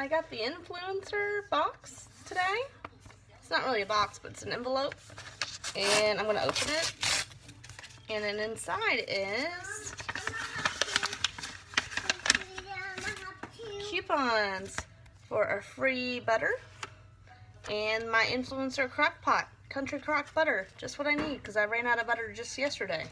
I got the Influenster box today. It's not really a box, but it's an envelope. And I'm gonna open it. And then inside is coupons for a free butter and my Influenster crock pot, country crock butter. Just what I need because I ran out of butter just yesterday.